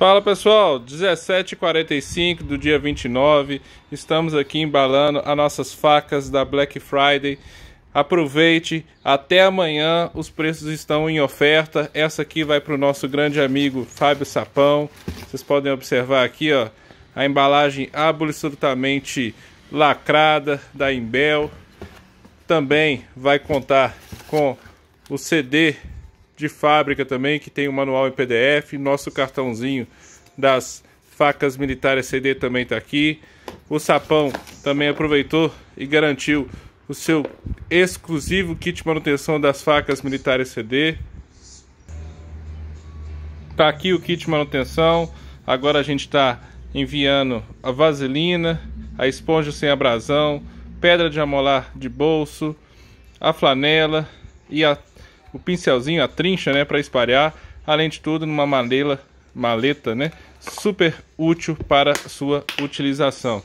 Fala pessoal, 17h45 do dia 29, estamos aqui embalando as nossas facas da Black Friday. Aproveite, até amanhã os preços estão em oferta. Essa aqui vai para o nosso grande amigo Fábio Sapão. Vocês podem observar aqui ó, a embalagem absolutamente lacrada da Imbel. Também vai contar com o CD de fábrica também, que tem o um manual em PDF. Nosso cartãozinho das facas militares CD também está aqui. O Sapão também aproveitou e garantiu o seu exclusivo kit manutenção das facas militares CD. Tá aqui o kit manutenção. Agora a gente está enviando a vaselina, a esponja sem abrasão, pedra de amolar de bolso, a flanela e a o pincelzinho, a trincha, né, para espalhar, além de tudo numa maleta, maleta, né, super útil para sua utilização.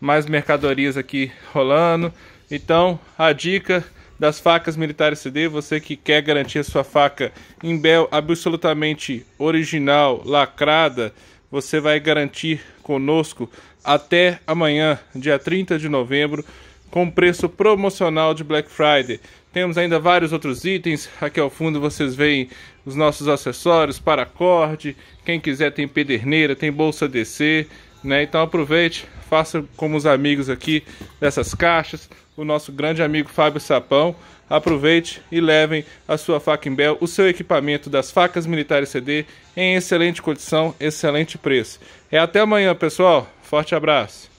Mais mercadorias aqui rolando. Então, a dica das facas militares CD, você que quer garantir a sua faca em bel absolutamente original, lacrada, você vai garantir conosco até amanhã, dia 30 de novembro, com preço promocional de Black Friday. Temos ainda vários outros itens. Aqui ao fundo vocês veem os nossos acessórios, paracorde. Quem quiser tem pederneira, tem bolsa DC. Né? Então aproveite, faça como os amigos aqui dessas caixas. O nosso grande amigo Fábio Sapão. Aproveite e levem a sua faca em o seu equipamento das facas militares CD em excelente condição, excelente preço. É até amanhã, pessoal. Forte abraço.